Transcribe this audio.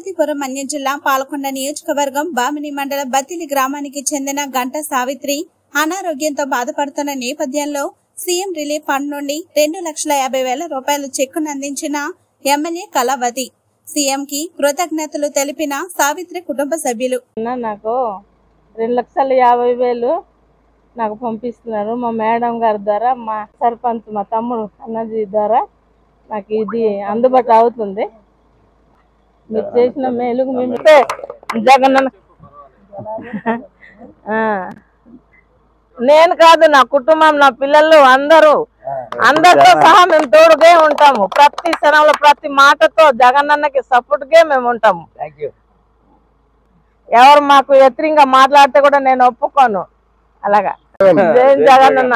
పార్వతీపురం మన్యం జిల్లా పాలకొండ నియోజకవర్గం బామిని మండల బతిలి గ్రామానికి చెందిన గంట సావిత్రి అనారోగ్యంతో బాధపడుతున్న నేపథ్యంలో సీఎం రిలీఫ్ ఫండ్ నుండి రెండు లక్షల యాభై వేల రూపాయల చెక్కును అందించిన ఎమ్మెల్యే కళావతి. సీఎం కి కృతజ్ఞతలు తెలిపిన సావిత్రి కుటుంబ సభ్యులు. నాకు రెండు లక్షల యాభై వేలు నాకు పంపిస్తున్నారు. మా మేడం గారి ద్వారా మా సర్పంచ్ మా తమ్ముడు అన్నజీ ద్వారా నాకు ఇది అందుబాటు అవుతుంది. మీరు చేసిన మేలుకు మేము జగన్ నేను కాదు నా కుటుంబం నా పిల్లలు అందరూ. అందరితో సహా మేము తోడుగా ఉంటాము. ప్రతి క్షణంలో ప్రతి మాటతో జగనన్నకి సపోర్ట్గా మేము ఉంటాము. ఎవరు మాకు వ్యతిరేకంగా మాట్లాడితే కూడా నేను ఒప్పుకోను. అలాగా. జై జగనన్న